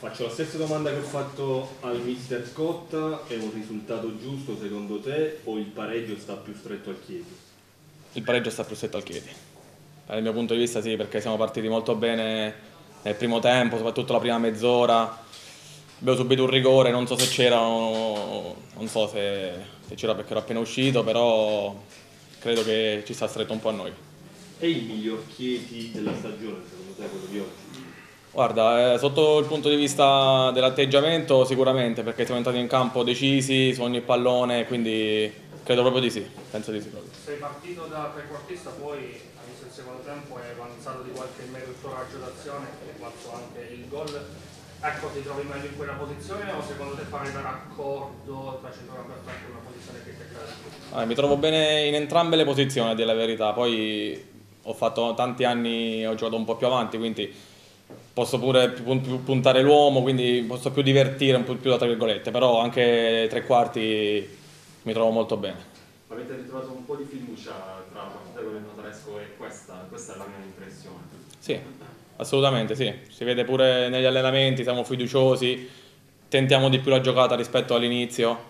Faccio la stessa domanda che ho fatto al mister Scotta, è un risultato giusto secondo te o il pareggio sta più stretto al Chieti? Il pareggio sta più stretto al Chieti. Dal mio punto di vista sì, perché siamo partiti molto bene nel primo tempo, soprattutto la prima mezz'ora. Abbiamo subito un rigore, non so se c'era, non so se, se c'era perché ero appena uscito, però credo che ci sta stretto un po' a noi. È il miglior Chieti della stagione secondo te quello di oggi? Guarda, eh, sotto il punto di vista dell'atteggiamento sicuramente, perché siamo entrati in campo decisi su ogni pallone, quindi credo proprio di sì, penso di sì proprio. Sei partito da trequartista, poi all'inizio del secondo tempo hai avanzato di qualche metro il tuo raggio d'azione, hai fatto anche il gol. Ecco, ti trovi meglio in quella posizione o secondo te fare da raccordo tra centrocampo e attacco una posizione che ti accade più? Ah, mi trovo bene in entrambe le posizioni, a dire la verità. Poi ho fatto tanti anni, ho giocato un po' più avanti, quindi posso pure puntare l'uomo, quindi posso più divertire un po' più tra virgolette, però anche tre quarti mi trovo molto bene. Avete ritrovato un po' di fiducia tra la partita con il Notaresco e questa? Questa è la mia impressione. Sì, assolutamente sì. Si vede pure negli allenamenti, siamo fiduciosi, tentiamo di più la giocata rispetto all'inizio.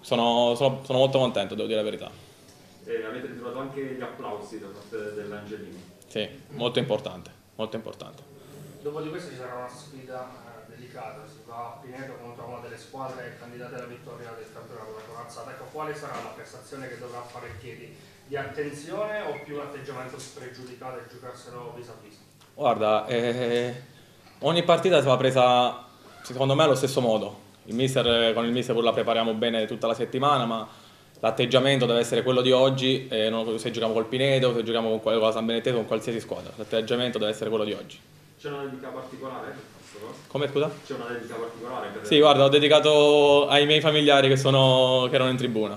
Sono, sono, sono, molto contento, devo dire la verità. E avete ritrovato anche gli applausi da parte dell'Angelini? Sì, molto importante, molto importante. Dopo di questo ci sarà una sfida eh, delicata, si va a Pineto contro una delle squadre candidate alla vittoria del campionato della corazzata. Ecco, quale sarà la prestazione che dovrà fare il Chiedi? Di attenzione o più un atteggiamento spregiudicato e giocarselo vis a vis? Guarda, eh, ogni partita si va presa secondo me allo stesso modo. Il mister, con il mister la prepariamo bene tutta la settimana, ma l'atteggiamento deve essere quello di oggi, eh, se giochiamo col Pineto, se giochiamo con, con la San Benedetto, con qualsiasi squadra. L'atteggiamento deve essere quello di oggi. C'è una dedica particolare? Come scusa? C'è una dedica particolare per... Sì, guarda, ho dedicato ai miei familiari che, sono, che erano in tribuna.